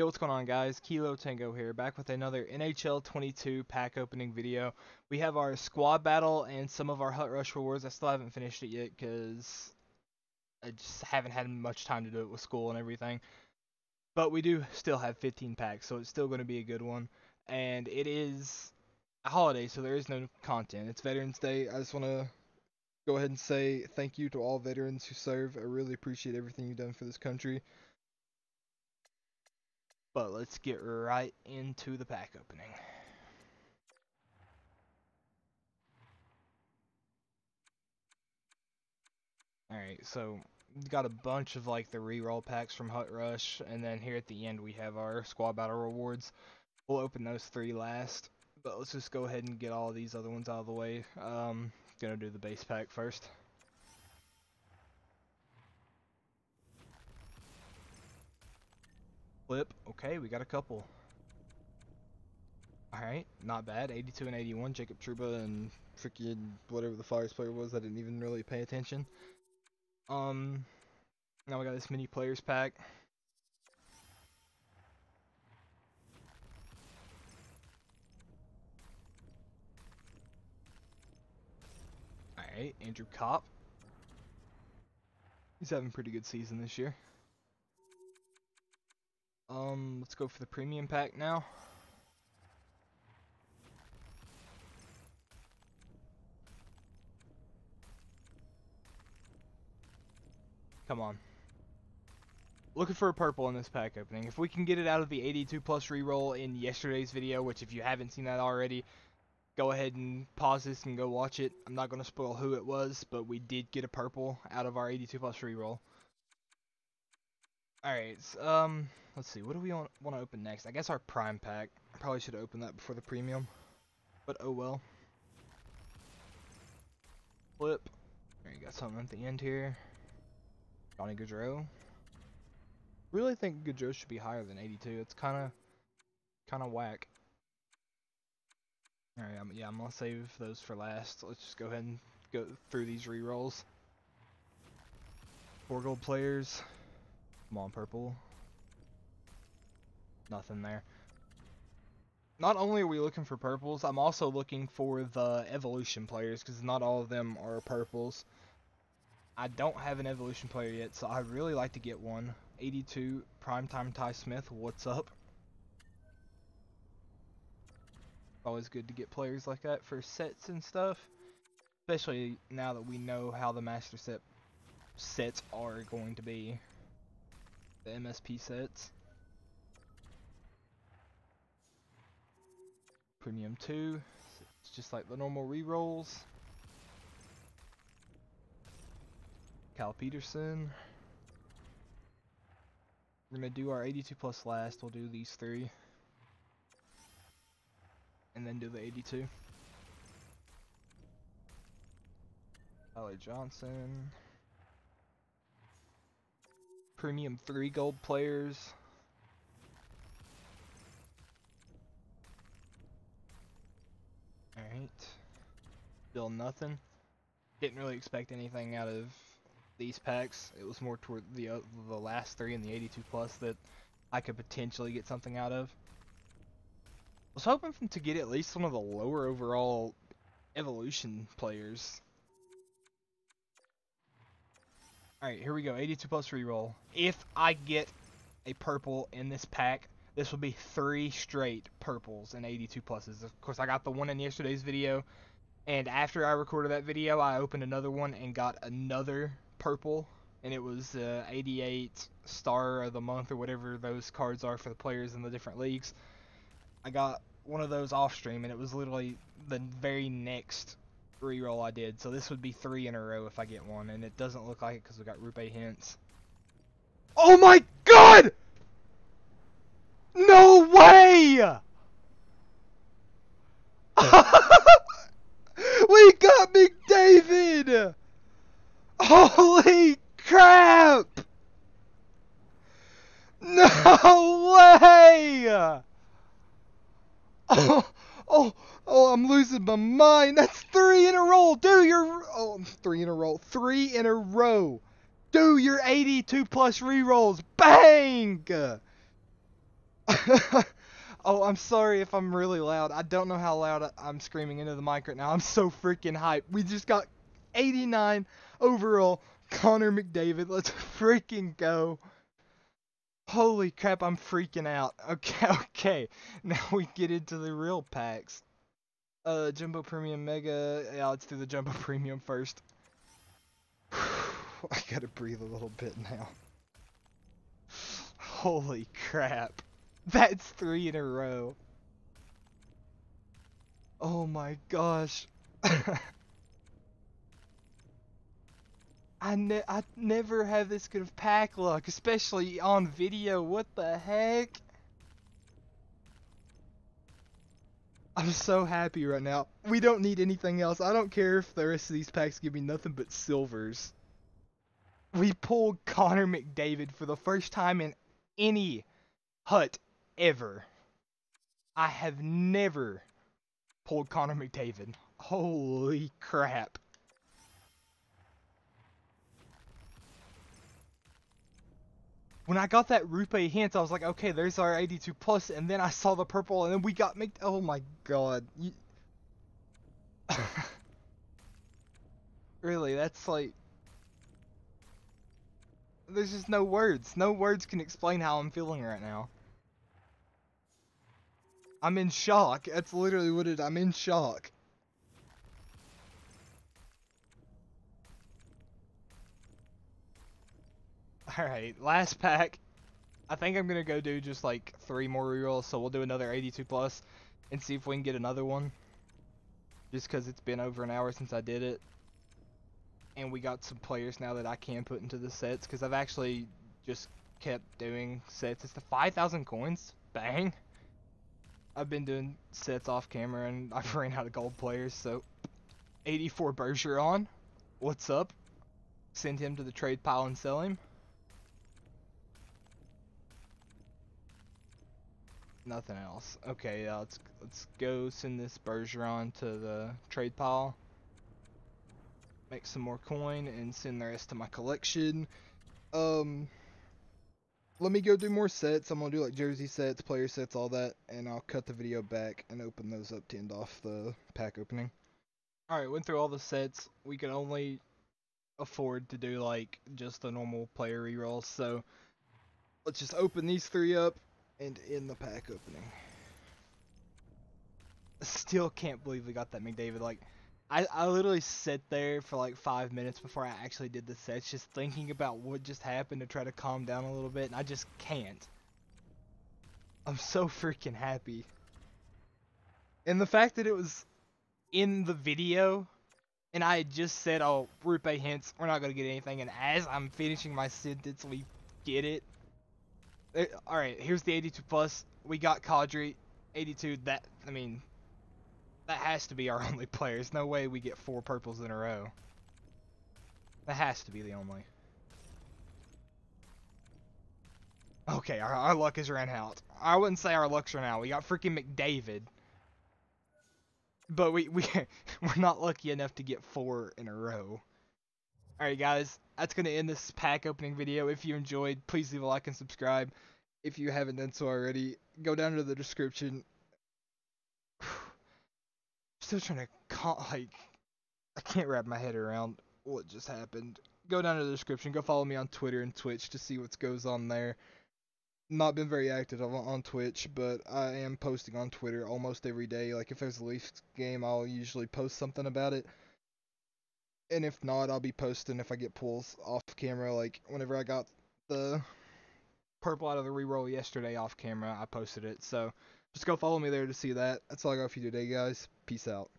Yo, what's going on guys? Kilo Tango here, back with another NHL 22 pack opening video. We have our squad battle and some of our Hut Rush rewards. I still haven't finished it yet because I just haven't had much time to do it with school and everything. But we do still have 15 packs, so it's still going to be a good one. And it is a holiday, so there is no content. It's Veterans Day. I just want to go ahead and say thank you to all veterans who serve. I really appreciate everything you've done for this country. But let's get right into the pack opening. Alright, so got a bunch of like the reroll packs from Hut Rush, and then here at the end we have our squad battle rewards. We'll open those three last, but let's just go ahead and get all these other ones out of the way. Um, gonna do the base pack first. Flip. Okay, we got a couple. Alright, not bad. 82 and 81. Jacob Trouba and freaking whatever the Flyers player was. I didn't even really pay attention. Um, now we got this mini players pack. Alright, Andrew Copp. He's having pretty good season this year. Um, let's go for the premium pack now. Come on. Looking for a purple in this pack opening. If we can get it out of the 82 plus reroll in yesterday's video, which if you haven't seen that already, go ahead and pause this and go watch it. I'm not going to spoil who it was, but we did get a purple out of our 82 plus reroll. Alright, um, let's see, what do we want, want to open next? I guess our prime pack. Probably should opened that before the premium, but oh well. Flip. There you got something at the end here. Johnny Gaudreau. Really think Gaudreau should be higher than 82. It's kind of, kind of whack. Alright, um, yeah, I'm gonna save those for last. Let's just go ahead and go through these re-rolls. Four gold players. Come on, purple. Nothing there. Not only are we looking for purples, I'm also looking for the evolution players, because not all of them are purples. I don't have an evolution player yet, so I'd really like to get one. 82, Primetime Ty Smith, what's up? Always good to get players like that for sets and stuff. Especially now that we know how the Master Set sets are going to be the MSP sets. Premium 2, it's just like the normal re-rolls. Cal Petersen. We're gonna do our 82 plus last, we'll do these three. And then do the 82. Tyler Johnson premium 3 gold players. Alright. Still nothing. Didn't really expect anything out of these packs. It was more toward the uh, the last three and the 82 plus that I could potentially get something out of. I was hoping to get at least one of the lower overall evolution players. Alright, here we go. 82 plus reroll. If I get a purple in this pack, this will be three straight purples and 82 pluses. Of course, I got the one in yesterday's video, and after I recorded that video, I opened another one and got another purple, and it was uh, 88 star of the month or whatever those cards are for the players in the different leagues. I got one of those off stream, and it was literally the very next reroll I did. So this would be three in a row if I get one, and it doesn't look like it because we got Rupe hints. Oh my god! No way! we got McDavid! Holy crap! No way! Oh, oh, oh, I'm losing my mind. That's three in a row. Do your, oh, three in a row. Three in a row. Do your 82 plus rerolls. Bang! oh, I'm sorry if I'm really loud. I don't know how loud I'm screaming into the mic right now. I'm so freaking hyped. We just got 89 overall. Connor McDavid. Let's freaking go. Holy crap, I'm freaking out. Okay, okay. Now we get into the real packs. Uh, Jumbo Premium Mega. Yeah, let's do the Jumbo Premium first. I gotta breathe a little bit now. Holy crap. That's three in a row. Oh my gosh. I, ne I never have this good of pack luck, especially on video. What the heck? I'm so happy right now. We don't need anything else. I don't care if the rest of these packs give me nothing but silvers. We pulled Connor McDavid for the first time in any hut ever. I have never pulled Connor McDavid. Holy crap. When I got that Rupe hint, I was like, okay, there's our 82 plus, and then I saw the purple, and then we got Mc. Oh my god. You... really, that's like. There's just no words. No words can explain how I'm feeling right now. I'm in shock. That's literally what it. I'm in shock. Alright, last pack. I think I'm gonna go do just like three more rerolls, so we'll do another 82 plus and see if we can get another one. Just because it's been over an hour since I did it. And we got some players now that I can put into the sets, because I've actually just kept doing sets. It's the 5,000 coins. Bang! I've been doing sets off camera, and I've ran out of gold players, so... 84 Bergeron. What's up? Send him to the trade pile and sell him. Nothing else. Okay, let's let's go send this Bergeron to the trade pile. Make some more coin and send the rest to my collection. Um, let me go do more sets. I'm gonna do like jersey sets, player sets, all that, and I'll cut the video back and open those up to end off the pack opening. Alright, went through all the sets. We could only afford to do like just the normal player rerolls, so let's just open these three up and in the pack opening. Still can't believe we got that McDavid. Like, I, I literally sit there for like five minutes before I actually did the sets, just thinking about what just happened to try to calm down a little bit, and I just can't. I'm so freaking happy. And the fact that it was in the video, and I just said, oh, Rupe hints, we're not going to get anything, and as I'm finishing my sentence, we get it. Uh, all right, here's the 82 plus. We got Kadri, 82. That I mean, that has to be our only player. There's no way we get four purples in a row. That has to be the only. Okay, our, our luck is ran out. I wouldn't say our luck's ran out. We got freaking McDavid. But we, we, we're not lucky enough to get four in a row. Alright guys, that's going to end this pack opening video. If you enjoyed, please leave a like and subscribe. If you haven't done so already, go down to the description. Still trying to, like, I can't wrap my head around what just happened. Go down to the description. Go follow me on Twitter and Twitch to see what goes on there. Not been very active on, on Twitch, but I am posting on Twitter almost every day. Like, if there's a Leafs game, I'll usually post something about it and if not, I'll be posting if I get pulls off camera. Like whenever I got the purple out of the reroll yesterday off camera, I posted it. So just go follow me there to see that. That's all I got for you today, guys. Peace out.